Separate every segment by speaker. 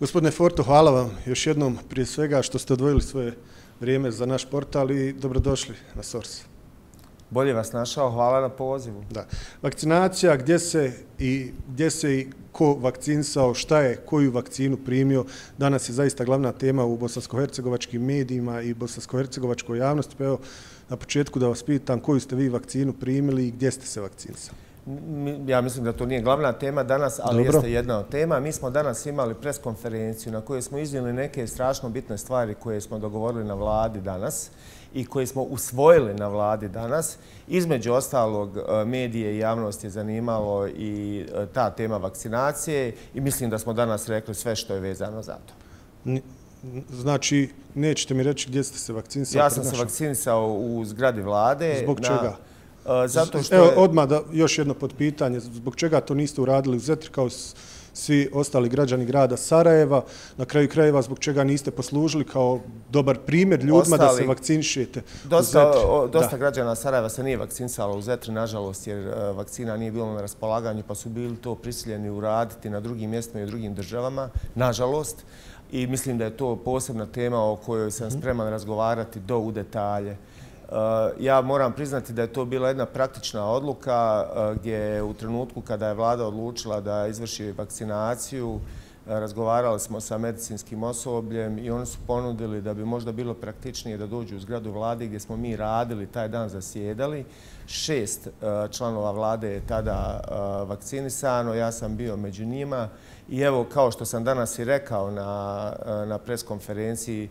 Speaker 1: Gospodine Forto, hvala vam još jednom prije svega što ste odvojili svoje vrijeme za naš portal i dobrodošli na Source.
Speaker 2: Bolje vas našao, hvala na pozivu.
Speaker 1: Da. Vakcinacija, gdje se i gdje se i ko vakcinsao, šta je, koju vakcinu primio, danas je zaista glavna tema u bosansko-hercegovačkim medijima i bosansko-hercegovačkoj javnosti. Pa evo, na početku da vas pitam koju ste vi vakcinu primili i gdje ste se vakcinisali?
Speaker 2: Ja mislim da to nije glavna tema danas, ali Dobro. jeste jedna od tema. Mi smo danas imali preskonferenciju na kojoj smo izdjeli neke strašno bitne stvari koje smo dogovorili na vladi danas i koje smo usvojili na vladi danas. Između ostalog, e, medije i javnost je zanimalo i e, ta tema vakcinacije i mislim da smo danas rekli sve što je vezano za to.
Speaker 1: Znači, nećete mi reći gdje ste se vakcinisali?
Speaker 2: Ja sam se vakcinisao u zgradi vlade.
Speaker 1: Zbog čega?
Speaker 2: Zato što
Speaker 1: Evo, odmah da, još jedno podpitanje. Zbog čega to niste uradili u Zetri kao svi ostali građani grada Sarajeva? Na kraju krajeva zbog čega niste poslužili kao dobar primjer ljudima ostali, da se vakcinišete
Speaker 2: dosta, u Zetri? Dosta građana Sarajeva se nije vakcinisalo u Zetri, nažalost, jer e, vakcina nije bila na raspolaganju, pa su bili to prisiljeni uraditi na drugim mjestima i u drugim državama, nažalost. I mislim da je to posebna tema o kojoj sam mhm. spreman razgovarati do u detalje. Eh, ja moram priznati da je to bila jedna praktična odluka eh, gdje u trenutku kada je vlada odlučila da izvrši vakcinaciju, razgovarali smo sa medicinskim osobljem i oni su ponudili da bi možda bilo praktičnije da dođu u zgradu vlade gdje smo mi radili, taj dan zasjedali. Šest e, članova vlade je tada e, vakcinisano, ja sam bio među njima i evo kao što sam danas i rekao na, e, na preskonferenciji,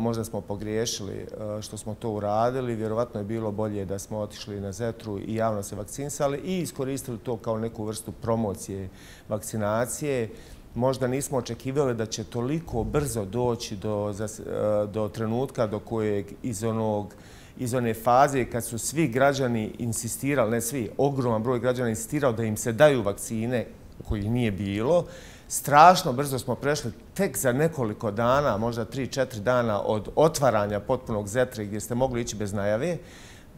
Speaker 2: možda smo pogriješili što smo to uradili. Vjerovatno je bilo bolje da smo otišli na Zetru i javno se vakcinisali i iskoristili to kao neku vrstu promocije vakcinacije. Možda nismo očekivali da će toliko brzo doći do, e, do trenutka do kojeg iz onog iz one faze kad su svi građani insistirali, ne svi, ogroman broj građana insistirao da im se daju vakcine koji nije bilo, strašno brzo smo prešli tek za nekoliko dana, možda 3-4 dana od otvaranja potpunog zetre gdje ste mogli ići bez najave,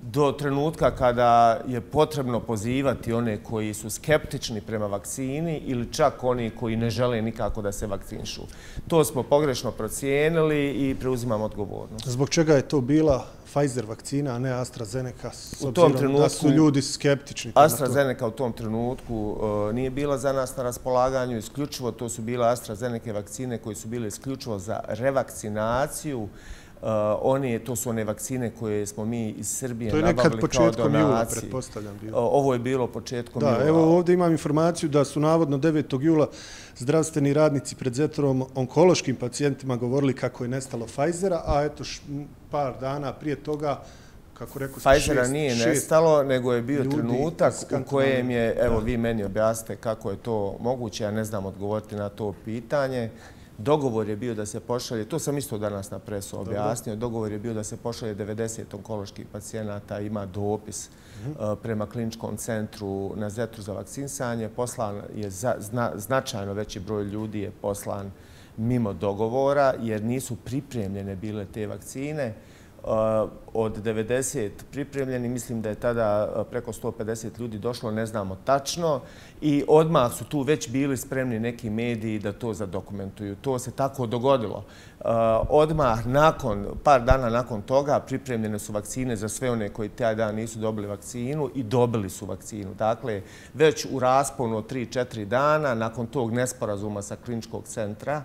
Speaker 2: do trenutka kada je potrebno pozivati one koji su skeptični prema vakcini ili čak oni koji ne žele nikako da se vakcinšu. To smo pogrešno procijenili i preuzimamo odgovornost.
Speaker 1: Zbog čega je to bila Pfizer vakcina, a ne AstraZeneca, s obzirom da su ljudi skeptični?
Speaker 2: AstraZeneca u tom trenutku e, nije bila za nas na raspolaganju. Isključivo to su bile AstraZeneca vakcine koje su bile isključivo za revakcinaciju Uh, oni, to su one vakcine koje smo mi iz Srbije nabavili kao donaciju. To je nekad početkom jula,
Speaker 1: pretpostavljam.
Speaker 2: Bilo. Uh, ovo je bilo početkom
Speaker 1: da,
Speaker 2: jula.
Speaker 1: Evo ovdje imam informaciju da su navodno 9. jula zdravstveni radnici pred Zetrom onkološkim pacijentima govorili kako je nestalo Pfizera, a eto š, par dana prije toga kako rekao
Speaker 2: Pfizera šest, nije šest nestalo, nego je bio trenutak u kojem je, evo da. vi meni objasnite kako je to moguće, ja ne znam odgovoriti na to pitanje. Dogovor je bio da se pošalje, to sam isto danas na presu objasnio, dogovor je bio da se pošalje 90 onkoloških pacijenata, ima dopis mhm. uh, prema kliničkom centru na Zetru za vakcinsanje. Poslan je značajno veći broj ljudi je poslan mimo dogovora jer nisu pripremljene bile te vakcine. Eh, od 90 pripremljeni, mislim da je tada eh, preko 150 ljudi došlo, ne znamo tačno. I odmah su tu već bili spremni neki mediji da to zadokumentuju. To se tako dogodilo. Eh, odmah, nakon, par dana nakon toga, pripremljene su vakcine za sve one koji taj dan nisu dobili vakcinu i dobili su vakcinu. Dakle, već u rasponu od 3-4 dana, nakon tog nesporazuma sa kliničkog centra,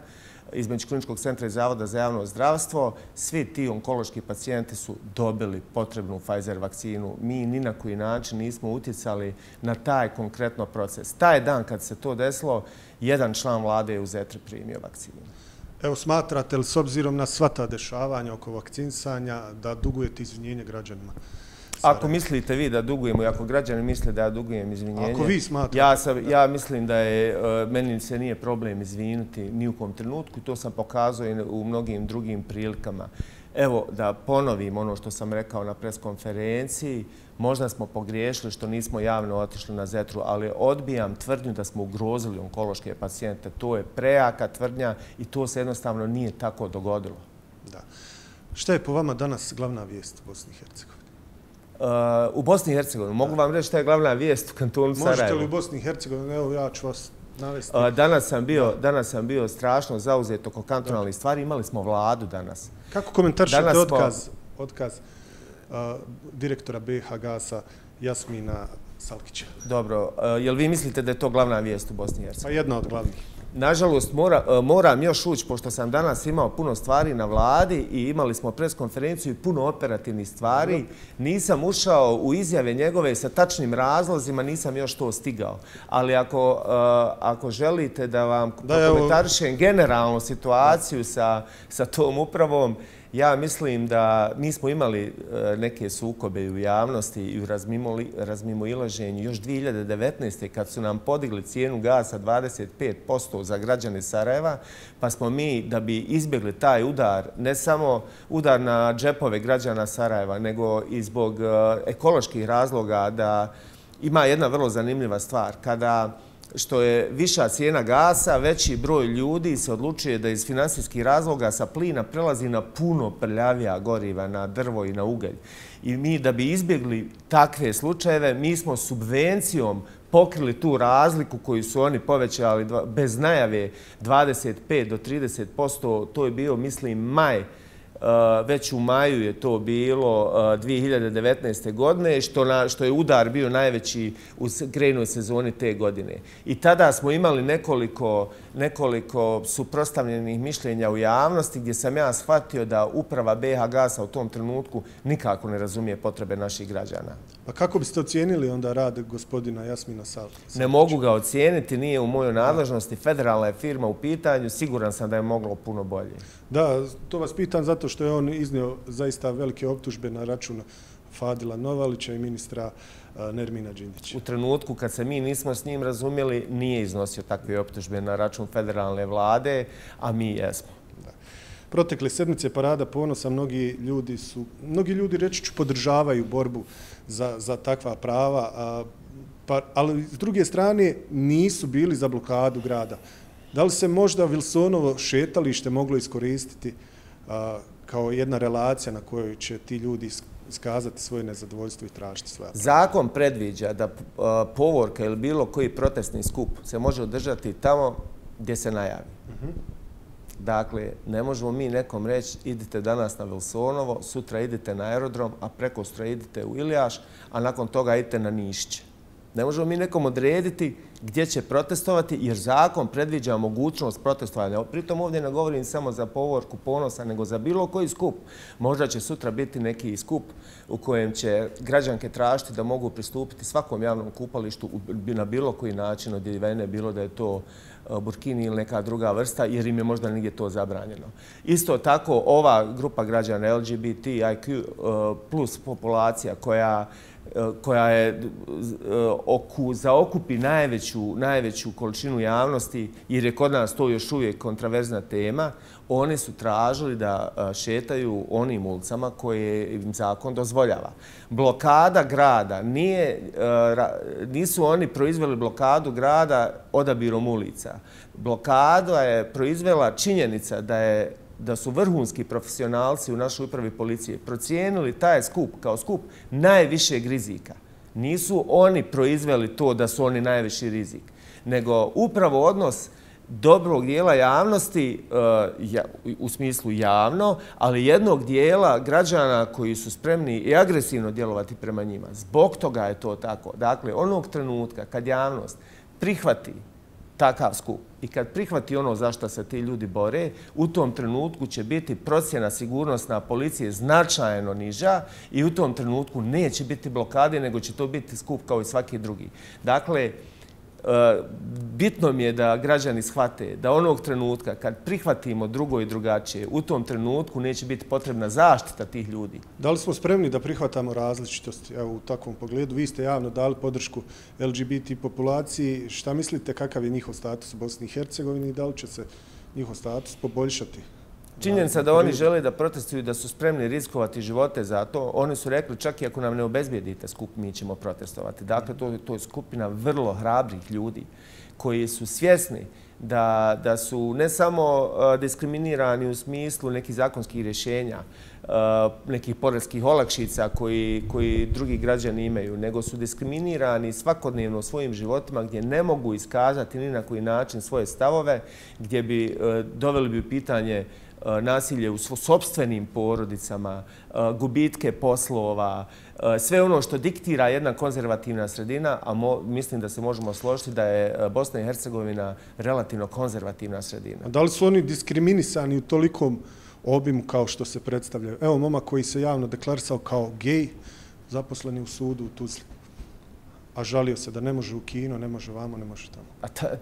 Speaker 2: između kliničkog centra i Zavoda za javno zdravstvo, svi ti onkološki pacijenti su dobili potrebnu Pfizer vakcinu. Mi ni na koji način nismo utjecali na taj konkretno proces. Taj dan kad se to desilo, jedan član vlade je u Zetri primio vakcinu.
Speaker 1: Evo, smatrate li s obzirom na sva ta dešavanja oko vakcinsanja da dugujete izvinjenje građanima?
Speaker 2: Ako mislite vi da dugujemo i ako građani misle da ja dugujem izvinjenje...
Speaker 1: Ako vi smatrate...
Speaker 2: Ja, sam, ja mislim da je, e, meni se nije problem izvinuti ni u kom trenutku. To sam pokazao i u mnogim drugim prilikama. Evo, da ponovim ono što sam rekao na preskonferenciji. Možda smo pogriješili što nismo javno otišli na zetru, ali odbijam tvrdnju da smo ugrozili onkološke pacijente. To je prejaka tvrdnja i to se jednostavno nije tako dogodilo.
Speaker 1: Da. Šta je po vama danas glavna vijest Bosni i Hercegovini?
Speaker 2: U Bosni i Hercegovini. Mogu vam reći šta je glavna vijest u kantonu Sarajevo?
Speaker 1: Možete li u Bosni i Hercegovini? Evo, ja ću vas navesti?
Speaker 2: Danas sam bio, danas sam bio strašno zauzet oko kantonalnih stvari. Imali smo vladu danas.
Speaker 1: Kako komentaršate otkaz, otkaz direktora BH Gasa Jasmina Salkića?
Speaker 2: Dobro, jel vi mislite da je to glavna vijest u Bosni i Hercegovini?
Speaker 1: Pa jedna od glavnih.
Speaker 2: Nažalost, mora, e, moram još ući, pošto sam danas imao puno stvari na vladi i imali smo preskonferenciju i puno operativnih stvari. Nisam ušao u izjave njegove sa tačnim razlozima, nisam još to stigao. Ali ako, uh, ako želite da vam komentarišem generalnu situaciju sa, sa tom upravom, Ja mislim da mi smo imali e, neke sukobe u javnosti i u razmimoilaženju još 2019. kad su nam podigli cijenu gasa 25% za građane Sarajeva, pa smo mi, da bi izbjegli taj udar, ne samo udar na džepove građana Sarajeva, nego i zbog e, ekoloških razloga da ima jedna vrlo zanimljiva stvar. Kada što je viša cijena gasa, veći broj ljudi se odlučuje da iz finansijskih razloga sa plina prelazi na puno prljavija goriva, na drvo i na ugalj. I mi da bi izbjegli takve slučajeve, mi smo subvencijom pokrili tu razliku koju su oni povećali bez najave 25 do 30%, To je bio, mislim, maj već u maju je to bilo 2019. Eh, godine, što, što je udar bio najveći u grejnoj sezoni te godine. I tada smo imali nekoliko, nekoliko suprostavljenih mišljenja u javnosti gdje sam ja shvatio da uprava BH Gasa u tom trenutku nikako ne razumije potrebe naših građana.
Speaker 1: Pa kako biste ocijenili onda rad gospodina Jasmina Salkića?
Speaker 2: Ne mogu ga ocijeniti, nije u mojoj nadležnosti. Federalna je firma u pitanju, siguran sam da je moglo puno bolje.
Speaker 1: Da, to vas pitan zato što je on iznio zaista velike optužbe na račun Fadila Novalića i ministra Nermina Đindića.
Speaker 2: U trenutku kad se mi nismo s njim razumjeli, nije iznosio takve optužbe na račun federalne vlade, a mi jesmo.
Speaker 1: Protekle sedmice parada ponosa, mnogi ljudi su, mnogi ljudi reći ću podržavaju borbu za, za takva prava, a, pa, ali s druge strane nisu bili za blokadu grada. Da li se možda Wilsonovo šetalište moglo iskoristiti a, kao jedna relacija na kojoj će ti ljudi iskazati svoje nezadovoljstvo i tražiti svoje
Speaker 2: prava? Zakon predviđa da a, povorka ili bilo koji protestni skup se može održati tamo gdje se najavi. Uh Dakle, ne možemo mi nekom reći idite danas na Vilsonovo, sutra idite na aerodrom, a preko sutra idite u Ilijaš, a nakon toga idite na Nišće. Ne možemo mi nekom odrediti gdje će protestovati, jer zakon predviđa mogućnost protestovanja. Pritom ovdje ne govorim samo za povorku ponosa, nego za bilo koji skup. Možda će sutra biti neki skup u kojem će građanke tražiti da mogu pristupiti svakom javnom kupalištu na bilo koji način od jedivene, bilo da je to e, burkini ili neka druga vrsta, jer im je možda negdje to zabranjeno. Isto tako, ova grupa građana LGBT, IQ e, plus populacija koja Eh, koja je eh, oku, zaokupi najveću, najveću količinu javnosti, jer je kod nas to još uvijek kontraverzna tema, one su tražili da eh, šetaju onim ulicama koje im zakon dozvoljava. Blokada grada, nije, nisu oni proizveli blokadu grada odabirom ulica. Blokada je proizvela činjenica da je da su vrhunski profesionalci u našoj upravi policije procijenili taj skup kao skup najvišeg rizika. Nisu oni proizveli to da su oni najviši rizik, nego upravo odnos dobrog dijela javnosti e, u smislu javno, ali jednog dijela građana koji su spremni i agresivno djelovati prema njima. Zbog toga je to tako. Dakle, onog trenutka kad javnost prihvati takav skup. I kad prihvati ono za što se ti ljudi bore, u tom trenutku će biti procjena sigurnosna policije značajno niža i u tom trenutku neće biti blokade, nego će to biti skup kao i svaki drugi. Dakle, bitno mi je da građani shvate da onog trenutka kad prihvatimo drugo i drugačije, u tom trenutku neće biti potrebna zaštita tih ljudi.
Speaker 1: Da li smo spremni da prihvatamo različitosti evo, u takvom pogledu? Vi ste javno dali podršku LGBT populaciji. Šta mislite kakav je njihov status u Bosni i Hercegovini i da li će se njihov status poboljšati?
Speaker 2: Činjenica da oni žele da protestuju da su spremni riskovati živote za to, oni su rekli čak i ako nam ne obezbijedite skup, mi ćemo protestovati. Dakle, to, to je skupina vrlo hrabrih ljudi koji su svjesni da, da su ne samo diskriminirani u smislu nekih zakonskih rješenja, nekih porezkih olakšica koji, koji drugi građani imaju, nego su diskriminirani svakodnevno u svojim životima gdje ne mogu iskazati ni na koji način svoje stavove, gdje bi doveli bi pitanje nasilje u sobstvenim porodicama, gubitke poslova, sve ono što diktira jedna konzervativna sredina, a mislim da se možemo složiti da je Bosna i Hercegovina relativno konzervativna sredina.
Speaker 1: Da li su oni diskriminisani u tolikom obimu kao što se predstavljaju? Evo moma koji se javno deklarisao kao gej, zaposleni u sudu u Tuzli a žalio se da ne može u kino, ne može vamo, ne može tamo.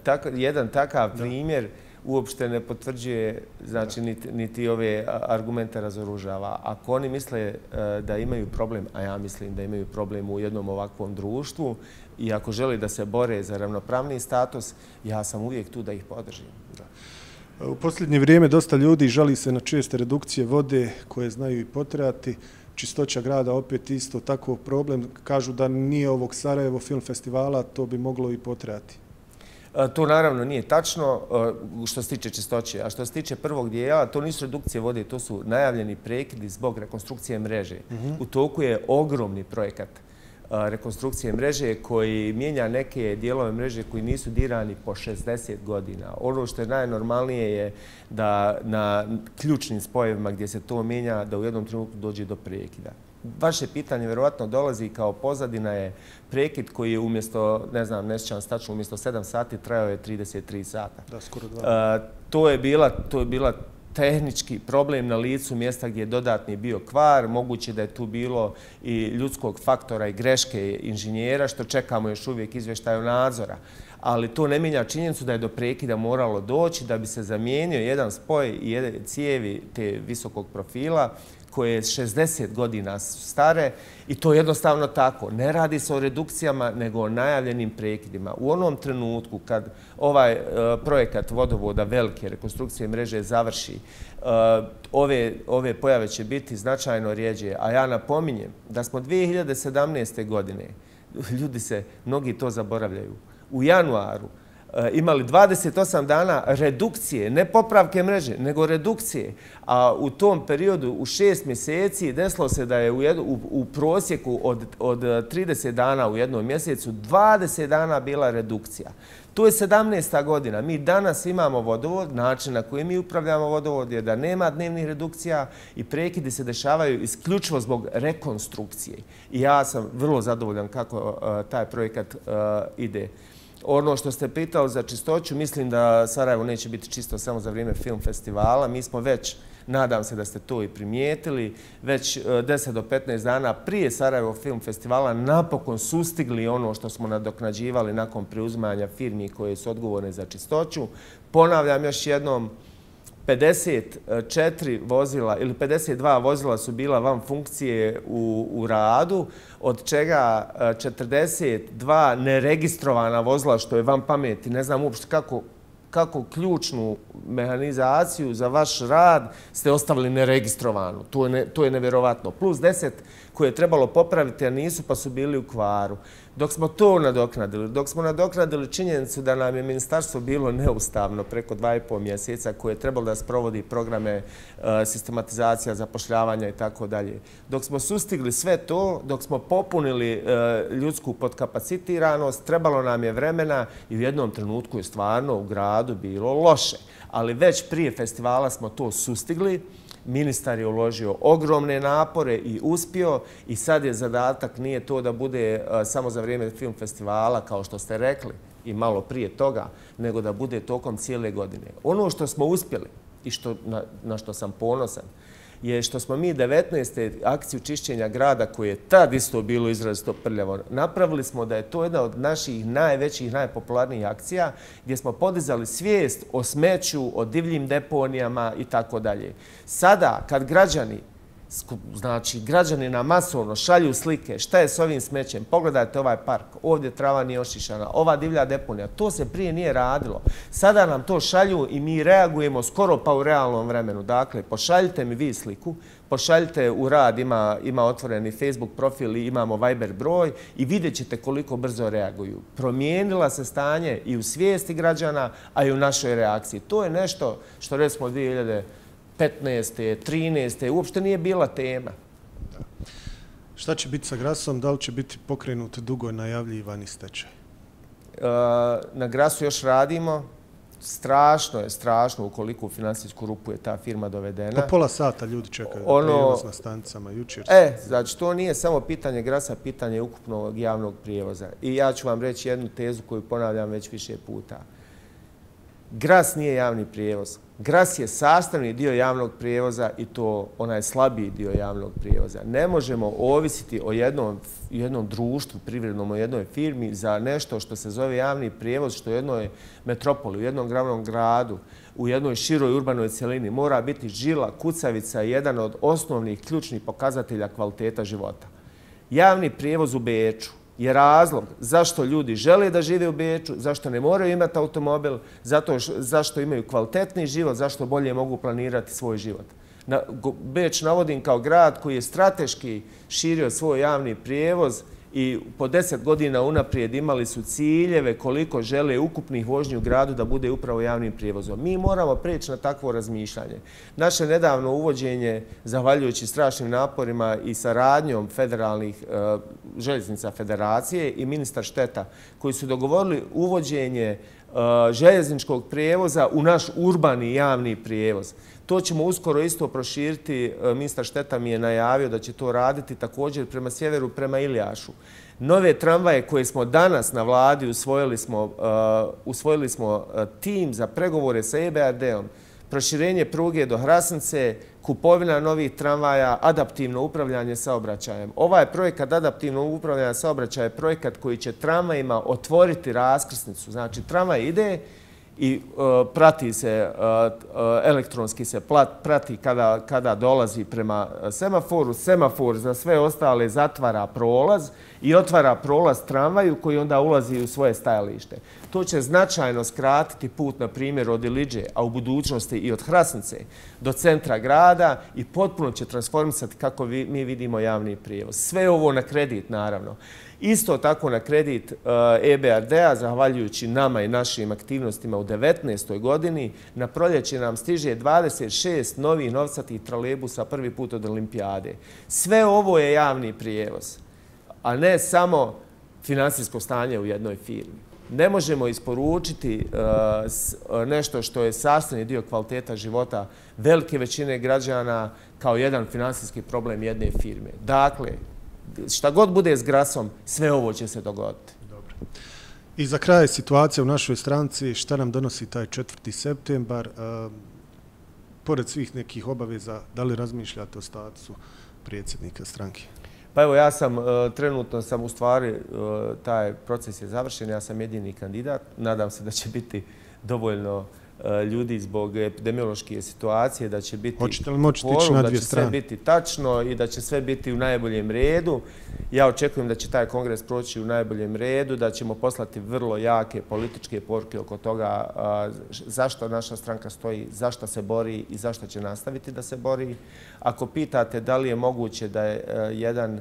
Speaker 2: A jedan takav primjer uopšte ne potvrđuje, znači, niti, niti ove argumente razoružava. Ako oni misle e, da imaju problem, a ja mislim da imaju problem u jednom ovakvom društvu, i ako želi da se bore za ravnopravni status, ja sam uvijek tu da ih podržim.
Speaker 1: Da. U posljednje vrijeme dosta ljudi žali se na česte redukcije vode koje znaju i potrebati. Čistoća grada opet isto tako problem. Kažu da nije ovog Sarajevo film festivala, to bi moglo i potrebati.
Speaker 2: E, to naravno nije tačno e, što se tiče čistoće. A što se tiče prvog dijela, to nisu redukcije vode, to su najavljeni prekidi zbog rekonstrukcije mreže. Mhm. U toku je ogromni projekat e, rekonstrukcije mreže koji mijenja neke dijelove mreže koji nisu dirani po 60 godina. Ono što je najnormalnije je da na ključnim spojevima gdje se to mijenja, da u jednom trenutku dođe do prekida. Vaše pitanje vjerovatno dolazi kao pozadina je prekid koji je umjesto, ne znam, nesjećan stačno, umjesto 7 sati trajao je 33 sata.
Speaker 1: Da, skoro dva.
Speaker 2: To je bila, to je bila tehnički problem na licu mjesta gdje je dodatni bio kvar. Moguće da je tu bilo i ljudskog faktora i greške inženjera, što čekamo još uvijek izvještaju nadzora. Ali to ne minja činjenicu da je do prekida moralo doći da bi se zamijenio jedan spoj i jedan cijevi te visokog profila koje je 60 godina stare i to jednostavno tako. Ne radi se o redukcijama, nego o najavljenim prekidima. U onom trenutku kad ovaj e, projekat vodovoda velike rekonstrukcije mreže završi, e, ove, ove pojave će biti značajno rijeđe. A ja napominjem da smo 2017. godine, ljudi se, mnogi to zaboravljaju, u januaru eh, imali 28 dana redukcije, ne popravke mreže, nego redukcije. A u tom periodu, u šest mjeseci, desilo se da je u, u, u prosjeku od, od eh, 30 dana u jednom mjesecu 20 dana bila redukcija. To je 17. godina. Mi danas imamo vodovod, način na koji mi upravljamo vodovod je da nema dnevnih redukcija i prekidi se dešavaju isključivo zbog rekonstrukcije. I ja sam vrlo zadovoljan kako uh, taj projekat uh, ide. Ono što ste pitao za čistoću, mislim da Sarajevo neće biti čisto samo za vrijeme film festivala. Mi smo već, nadam se da ste to i primijetili, već e, 10 do 15 dana prije Sarajevo film festivala napokon sustigli ono što smo nadoknađivali nakon preuzmanja firmi koje su odgovorne za čistoću. Ponavljam još jednom, 54 vozila ili 52 vozila su bila van funkcije u, u radu, od čega e, 42 neregistrovana vozila, što je van pameti. Ne znam uopšte kako, kako ključnu mehanizaciju za vaš rad ste ostavili neregistrovanu. To je, ne, to je nevjerovatno. Plus 10 koje je trebalo popraviti, a nisu pa su bili u kvaru. Dok smo to nadoknadili, dok smo nadoknadili činjenicu da nam je ministarstvo bilo neustavno preko dva i pol mjeseca koje je trebalo da sprovodi programe e, sistematizacija, zapošljavanja i tako dalje. Dok smo sustigli sve to, dok smo popunili e, ljudsku podkapacitiranost, trebalo nam je vremena i u jednom trenutku je stvarno u gradu bilo loše. Ali već prije festivala smo to sustigli ministar je uložio ogromne napore i uspio i sad je zadatak nije to da bude e, samo za vrijeme film festivala, kao što ste rekli, i malo prije toga, nego da bude tokom cijele godine. Ono što smo uspjeli i što, na, na što sam ponosan, je što smo mi 19. akciju čišćenja grada, koje je tad isto bilo izrazito prljavo, napravili smo da je to jedna od naših najvećih, najpopularnijih akcija, gdje smo podizali svijest o smeću, o divljim deponijama i tako dalje. Sada, kad građani znači građani na masovno šalju slike, šta je s ovim smećem, pogledajte ovaj park, ovdje trava nije ošišana, ova divlja deponija, to se prije nije radilo. Sada nam to šalju i mi reagujemo skoro pa u realnom vremenu. Dakle, pošaljite mi vi sliku, pošaljite u rad, ima, ima otvoreni Facebook profil i imamo Viber broj i vidjet ćete koliko brzo reaguju. Promijenila se stanje i u svijesti građana, a i u našoj reakciji. To je nešto što recimo 2000 15. 13. uopšte nije bila tema.
Speaker 1: Šta će biti sa Grasom? Da li će biti pokrenut dugo najavljivani stečaj?
Speaker 2: E, na Grasu još radimo. Strašno je, strašno ukoliko u finansijsku rupu je ta firma dovedena.
Speaker 1: Po pola sata ljudi čekaju ono, prijevoz na stanicama jučer.
Speaker 2: E, znači to nije samo pitanje Grasa, pitanje ukupnog javnog prijevoza. I ja ću vam reći jednu tezu koju ponavljam već više puta. Gras nije javni prijevoz. Gras je sastavni dio javnog prijevoza i to onaj slabiji dio javnog prijevoza. Ne možemo ovisiti o jednom, jednom društvu privrednom, o jednoj firmi za nešto što se zove javni prijevoz, što u jednoj metropoli, u jednom glavnom gradu, u jednoj široj urbanoj cijelini mora biti žila, kucavica, jedan od osnovnih ključnih pokazatelja kvaliteta života. Javni prijevoz u Beču, je razlog zašto ljudi žele da žive u Beču, zašto ne moraju imati automobil, zato zašto imaju kvalitetni život, zašto bolje mogu planirati svoj život. Beč navodim kao grad koji je strateški širio svoj javni prijevoz, i po deset godina unaprijed imali su ciljeve koliko žele ukupnih vožnji u gradu da bude upravo javnim prijevozom. Mi moramo preći na takvo razmišljanje. Naše nedavno uvođenje, zahvaljujući strašnim naporima i saradnjom federalnih e, željeznica federacije i ministar šteta, koji su dogovorili uvođenje e, željezničkog prijevoza u naš urbani javni prijevoz. To ćemo uskoro isto proširiti. E, ministar Šteta mi je najavio da će to raditi također prema sjeveru, prema Ilijašu. Nove tramvaje koje smo danas na vladi usvojili smo, uh, usvojili smo e, tim za pregovore sa EBRD-om, proširenje pruge do Hrasnice, kupovina novih tramvaja, adaptivno upravljanje saobraćajem. Ovaj projekat adaptivno upravljanje saobraćaja je projekat koji će tramvajima otvoriti raskrsnicu. Znači, tramvaj ide i e, prati se, e, e, elektronski se prati kada, kada dolazi prema semaforu. Semafor za sve ostale zatvara prolaz i otvara prolaz tramvaju koji onda ulazi u svoje stajalište. To će značajno skratiti put, na primjer, od Iliđe, a u budućnosti i od Hrasnice do centra grada i potpuno će transformisati kako vi, mi vidimo javni prijevoz. Sve ovo na kredit, naravno. Isto tako na kredit EBRD-a, zahvaljujući nama i našim aktivnostima u 19. godini, na proljeće nam stiže 26 novih novcatih tralebusa prvi put od olimpijade. Sve ovo je javni prijevoz, a ne samo finansijsko stanje u jednoj firmi. Ne možemo isporučiti e, e, nešto što je sastavni dio kvaliteta života velike većine građana kao jedan finansijski problem jedne firme. Dakle, šta god bude s grasom, sve ovo će se dogoditi. Dobro.
Speaker 1: I za kraj situacija u našoj stranci, šta nam donosi taj 4. septembar? E, pored svih nekih obaveza, da li razmišljate o statusu predsjednika stranke?
Speaker 2: Pa evo, ja sam, e, trenutno sam u stvari, e, taj proces je završen, ja sam jedini kandidat. Nadam se da će biti dovoljno ljudi zbog epidemiološke situacije, da će biti
Speaker 1: Hoćete li moći tići na dvije strane?
Speaker 2: Da će sve biti tačno i da će sve biti u najboljem redu. Ja očekujem da će taj kongres proći u najboljem redu, da ćemo poslati vrlo jake političke porke oko toga zašto naša stranka stoji, zašto se bori i zašto će nastaviti da se bori. Ako pitate da li je moguće da je e, jedan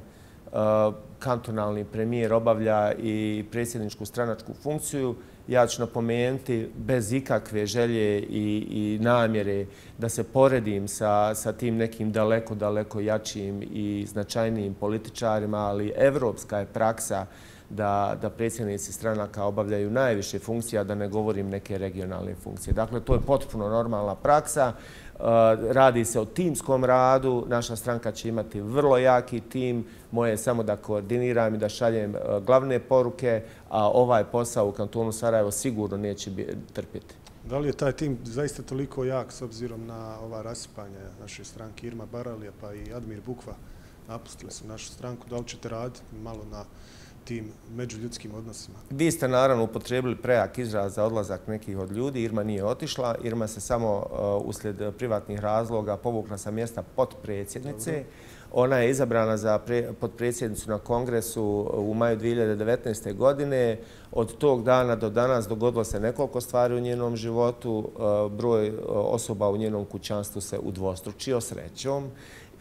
Speaker 2: kantonalni premijer obavlja i predsjedničku stranačku funkciju, ja ću napomenuti bez ikakve želje i, i namjere da se poredim sa, sa tim nekim daleko, daleko jačim i značajnijim političarima, ali evropska je praksa da, da predsjednici stranaka obavljaju najviše funkcije, a da ne govorim neke regionalne funkcije. Dakle, to je potpuno normalna praksa. Eh, radi se o timskom radu. Naša stranka će imati vrlo jaki tim. Moje je samo da koordiniram i da šaljem eh, glavne poruke, a ovaj posao u kantonu Sarajevo sigurno neće trpiti.
Speaker 1: Da li je taj tim zaista toliko jak s obzirom na ova rasipanja naše stranke Irma Baralija pa i Admir Bukva napustili su našu stranku? Da li ćete raditi malo na tim međuljudskim odnosima.
Speaker 2: Vi ste naravno upotrebili prejak izraz za odlazak nekih od ljudi. Irma nije otišla. Irma se samo uh, uslijed privatnih razloga povukla sa mjesta podpredsjednice. Ona je izabrana za podpredsjednicu na kongresu u maju 2019. godine. Od tog dana do danas dogodilo se nekoliko stvari u njenom životu. Uh, broj uh, osoba u njenom kućanstvu se udvostručio srećom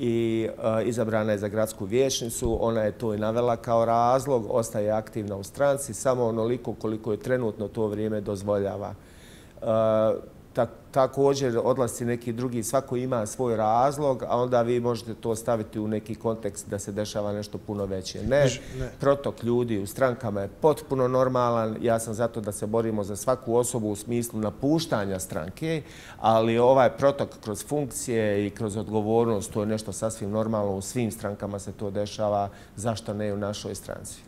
Speaker 2: i e, izabrana je za gradsku vječnicu. Ona je to i navela kao razlog, ostaje aktivna u stranci, samo onoliko koliko je trenutno to vrijeme dozvoljava. E, također odlasi neki drugi, svako ima svoj razlog, a onda vi možete to staviti u neki kontekst da se dešava nešto puno veće. Ne, protok ljudi u strankama je potpuno normalan. Ja sam zato da se borimo za svaku osobu u smislu napuštanja stranke, ali ovaj protok kroz funkcije i kroz odgovornost, to je nešto sasvim normalno. U svim strankama se to dešava. Zašto ne u našoj stranci?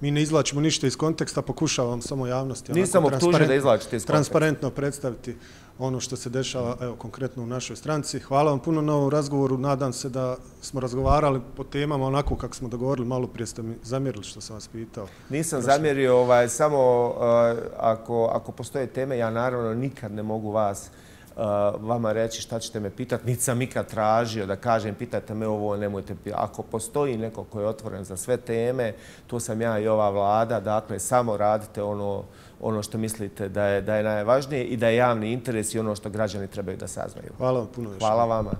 Speaker 1: Mi ne izlačimo ništa iz konteksta, pokušavam samo javnosti.
Speaker 2: Nisam optužen da izlačite iz konteksta.
Speaker 1: Transparentno predstaviti ono što se dešava evo, konkretno u našoj stranci. Hvala vam puno na ovom razgovoru. Nadam se da smo razgovarali po temama onako kako smo dogovorili. Malo prije ste mi zamjerili što sam vas pitao.
Speaker 2: Nisam zamjerio. Ovaj, samo uh, ako, ako postoje teme, ja naravno nikad ne mogu vas vama reći šta ćete me pitati. Niti sam ikad tražio da kažem pitajte me ovo, nemojte pitati. Ako postoji neko koji je otvoren za sve teme, to sam ja i ova vlada. Dakle, samo radite ono ono što mislite da je, da je najvažnije i da je javni interes i ono što građani trebaju da saznaju.
Speaker 1: Hvala vam puno.
Speaker 2: Hvala vama.